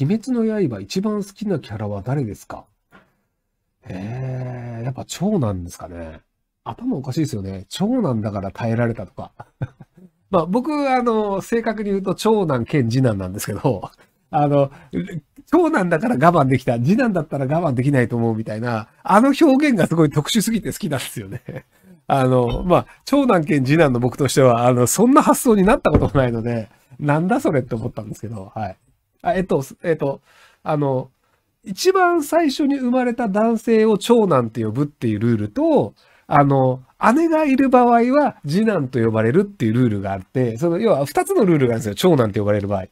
鬼滅の刃一番好きなキャラは誰ですか？えー、やっぱ長男ですかね。頭おかしいですよね。長男だから耐えられたとか。まあ僕、あの、正確に言うと長男兼次男なんですけど、あの、長男だから我慢できた、次男だったら我慢できないと思うみたいな、あの表現がすごい特殊すぎて好きなんですよね。あの、まあ、長男兼次男の僕としては、あの、そんな発想になったこともないので、なんだそれって思ったんですけど、はい。あえっと、えっと、あの、一番最初に生まれた男性を長男って呼ぶっていうルールと、あの、姉がいる場合は次男と呼ばれるっていうルールがあって、その、要は二つのルールがあるんですよ。長男って呼ばれる場合。